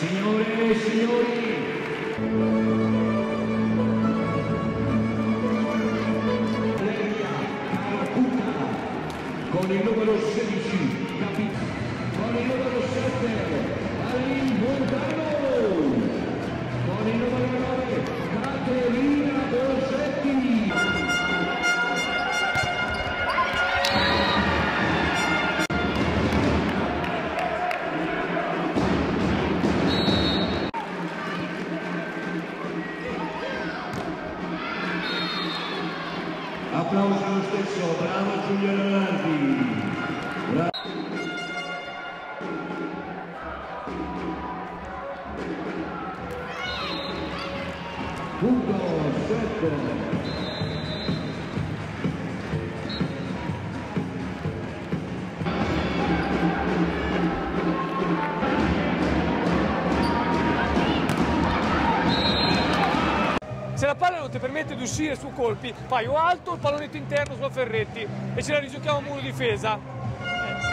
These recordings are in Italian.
Signore e signori, con il numero 16, capitano, con il numero 7, Alin Montano, Applauso lo stesso, bravo Giulio Leonardi. Punto secco. Se la palla non ti permette di uscire su colpi, fai o alto o il pallonetto interno sulla Ferretti e ce la rigiochiamo a muro difesa.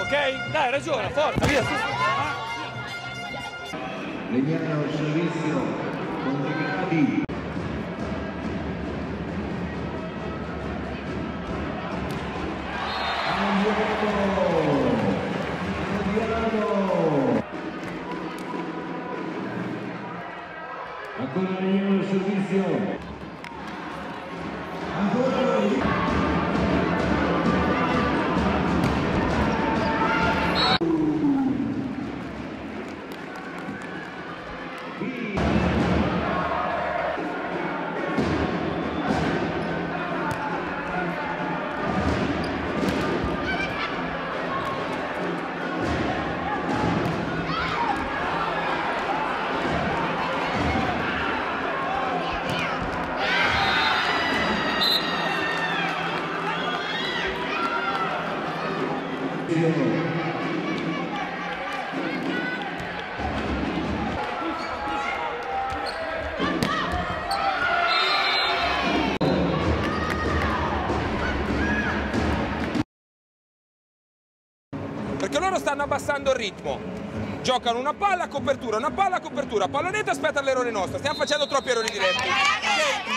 Ok? Dai, ragiona, forza, via. Legnano servizio, Montegradi. Andiamo! Ancora Legnano al servizio. Perché loro stanno abbassando il ritmo. Giocano una palla copertura, una palla copertura, pallonetta aspetta l'errore nostro, stiamo facendo troppi errori diretti.